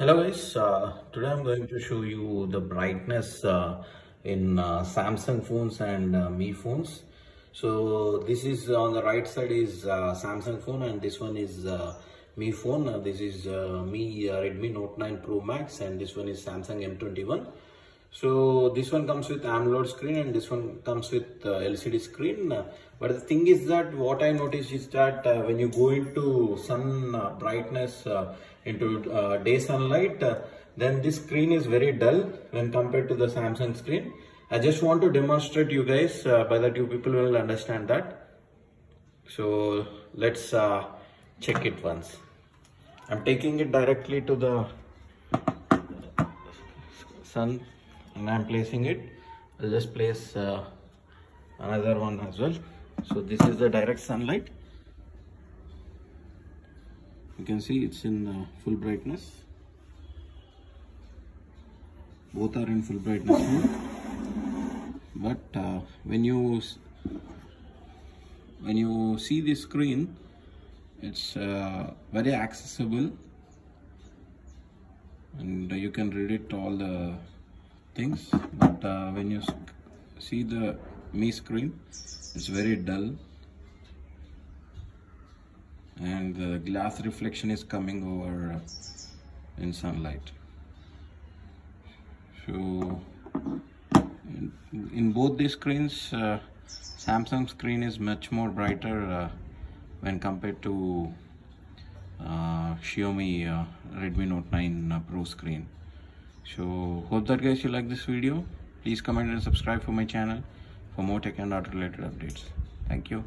Hello guys, uh, today I'm going to show you the brightness uh, in uh, Samsung phones and uh, Mi phones. So this is on the right side is uh, Samsung phone and this one is uh, Mi phone. Uh, this is uh, Mi uh, Redmi Note 9 Pro Max and this one is Samsung M21. So this one comes with AMOLED screen and this one comes with uh, LCD screen. But the thing is that what I noticed is that uh, when you go into sun uh, brightness uh, into uh, day sunlight, uh, then this screen is very dull when compared to the Samsung screen. I just want to demonstrate you guys by that you people will understand that. So let's check it once. I'm taking it directly to the sun and I'm placing it. I'll just place uh, another one as well. So this is the direct sunlight. You can see it's in uh, full brightness. Both are in full brightness mode. But uh, when you when you see the screen, it's uh, very accessible and you can read it all the things but uh, when you see the Mi screen it's very dull and the glass reflection is coming over in sunlight so in, in both these screens uh, samsung screen is much more brighter uh, when compared to uh, Xiaomi uh, Redmi Note 9 uh, Pro screen. So hope that guys you like this video. Please comment and subscribe for my channel for more tech and art related updates. Thank you.